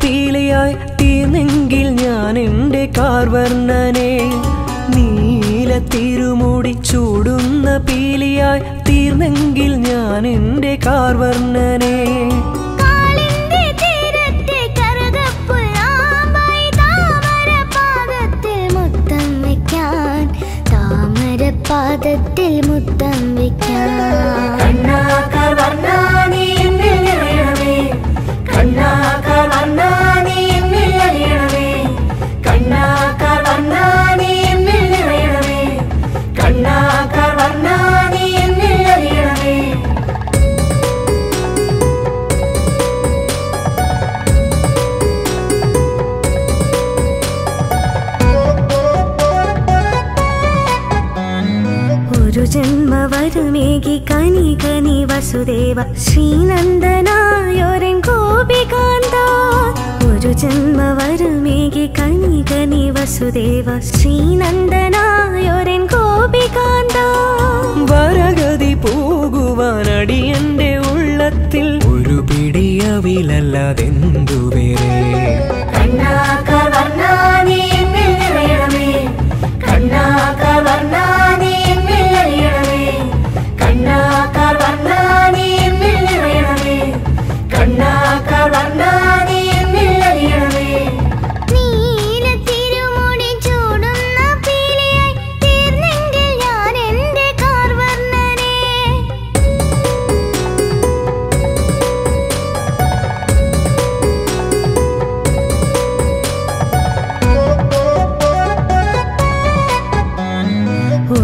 പീലിയായി തീർന്നെങ്കിൽ ഞാൻ എന്റെ കാർവർണനെ. നീല തിരുമുടി ചൂടുന്ന പീലിയായി തീർന്നെങ്കിൽ ഞാൻ എന്റെ കാർവർണനെ പാദത്തിൽ മുത്തം വെക്കാൻ. താമരപാദത്തിൽ മുത്തം ജന്മവരുമേകി കനി കനി വസുദേവ ശ്രീനന്ദനായൊരൻ ഗോപികാന്ത. ഒരു ജന്മ വരുമേകി കനി കനി വസുദേവ ശ്രീനന്ദനായൊരൻ ഗോപികാന്ത. വരഗതി പോകുവാനടിയന്റെ ഉള്ളത്തിൽ. ഒരു പിടിയവിലല്ലാതെന്തു വേറെ കണ്ണാക്കാർ വർണാനി എന്നിൽ നിറയണമേ. കണ്ണാക്കാർ വർണാനി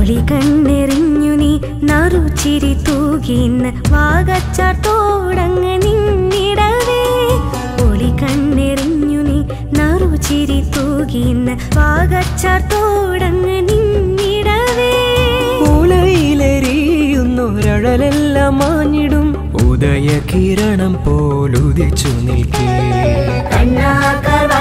ഒളി കണ്ണെറിഞ്ഞു നീ നറുചിരി തൂകിന്ന് വാഗച്ചാട്ടോടങ്ങ് നിന്നിടവേ. ഒളി കണ്ണെറിഞ്ഞു നീ നറുചിരി തൂകിന്ന് വാഗച്ചാട്ടോടങ്ങ് നിന്നിടവേ. ഉലയിലെരിയുന്നൊരഴലെല്ലാം മാഞ്ഞിടും. ഉദയ കിരണം പോലുദിച്ചു നിൽക്കേ. കണ്ണാക്കാർ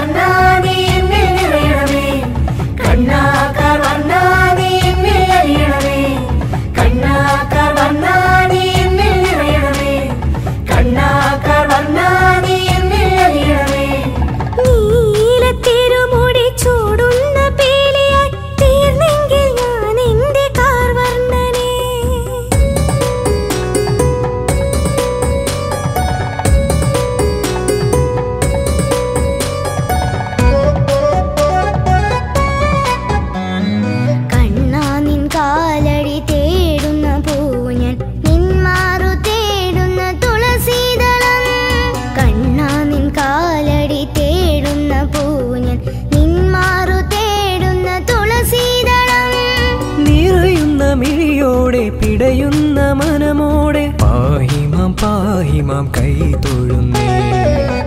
പിടയുന്ന മനമോടെ പാഹിമാം പാഹിമാം കൈ തൊഴുന്നേ.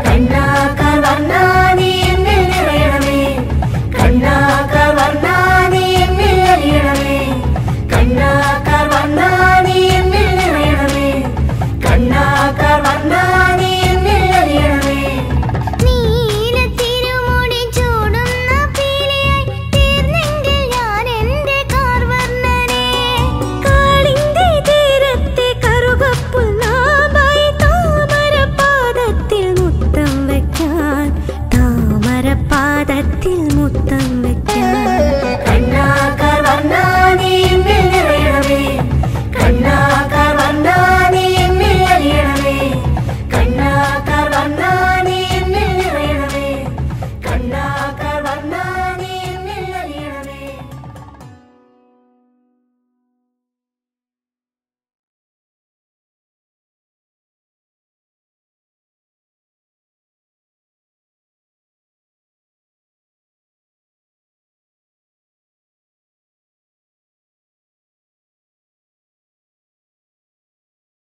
കണ്ണാക്കാർ